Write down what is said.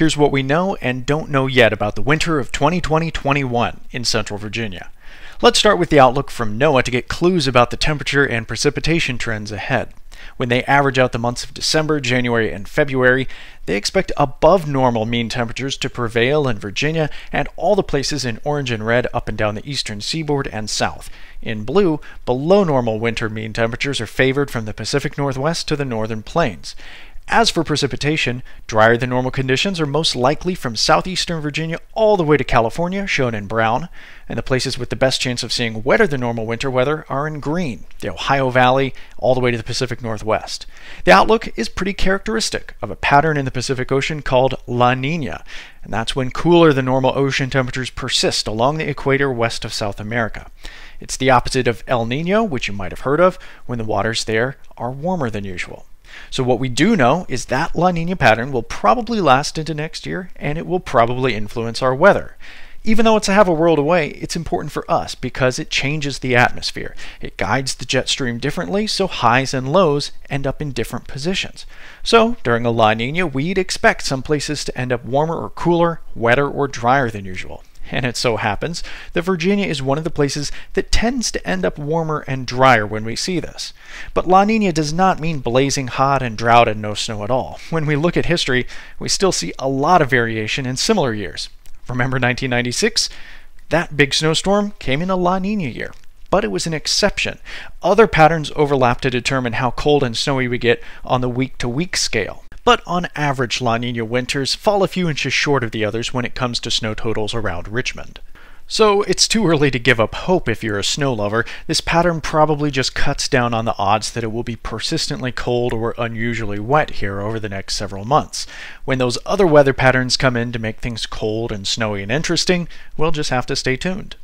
Here's what we know and don't know yet about the winter of 2020-21 in Central Virginia. Let's start with the outlook from NOAA to get clues about the temperature and precipitation trends ahead. When they average out the months of December, January, and February, they expect above normal mean temperatures to prevail in Virginia and all the places in orange and red up and down the eastern seaboard and south. In blue, below normal winter mean temperatures are favored from the Pacific Northwest to the northern plains. As for precipitation, drier than normal conditions are most likely from southeastern Virginia all the way to California, shown in brown, and the places with the best chance of seeing wetter than normal winter weather are in green, the Ohio Valley, all the way to the Pacific Northwest. The outlook is pretty characteristic of a pattern in the Pacific Ocean called La Nina, and that's when cooler than normal ocean temperatures persist along the equator west of South America. It's the opposite of El Nino, which you might have heard of, when the waters there are warmer than usual. So what we do know is that La Nina pattern will probably last into next year and it will probably influence our weather. Even though it's a half a world away, it's important for us because it changes the atmosphere. It guides the jet stream differently, so highs and lows end up in different positions. So, during a La Nina, we'd expect some places to end up warmer or cooler, wetter or drier than usual and it so happens that Virginia is one of the places that tends to end up warmer and drier when we see this. But La Nina does not mean blazing hot and drought and no snow at all. When we look at history, we still see a lot of variation in similar years. Remember 1996? That big snowstorm came in a La Nina year but it was an exception. Other patterns overlap to determine how cold and snowy we get on the week to week scale but on average La Nina winters fall a few inches short of the others when it comes to snow totals around Richmond. So it's too early to give up hope if you're a snow lover. This pattern probably just cuts down on the odds that it will be persistently cold or unusually wet here over the next several months. When those other weather patterns come in to make things cold and snowy and interesting, we'll just have to stay tuned.